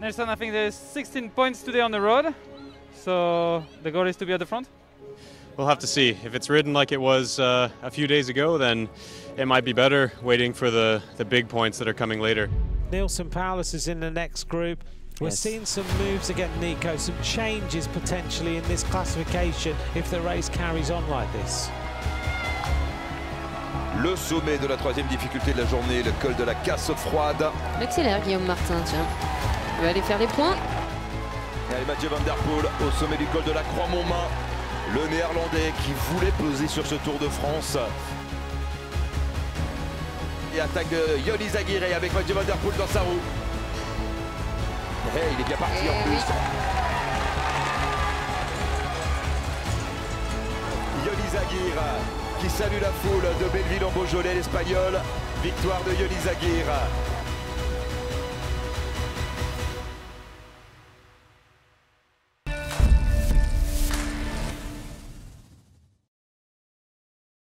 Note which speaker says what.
Speaker 1: Nelson, I think there's 16 points today on the road, so the goal is to be at the front.
Speaker 2: We'll have to see. If it's ridden like it was uh, a few days ago, then it might be better waiting for the, the big points that are coming later.
Speaker 3: Neilson Powless is in the next group. We're
Speaker 4: Yes.
Speaker 3: seeing some moves again, Nico, some changes potentially in this classification if the race carries on like this.
Speaker 5: Le sommet de la troisième difficulté de la journée, le col de la casse froide.
Speaker 4: Il accélère Guillaume Martin, tiens. Il va aller faire les points.
Speaker 5: Et allez, Mathieu Van Der Poel au sommet du col de la Croix-Montmain. Le néerlandais qui voulait peser sur ce Tour de France. Et attaque de Yoli Zaguirre avec Mathieu Van Der Poel dans sa roue. Eh, il est bien parti
Speaker 4: Eh
Speaker 5: en plus.
Speaker 4: oui.
Speaker 5: Yoli Zaguirre qui salue la foule de Belleville en Beaujolais, l'Espagnol. Victoire de Yoli Zaguirre.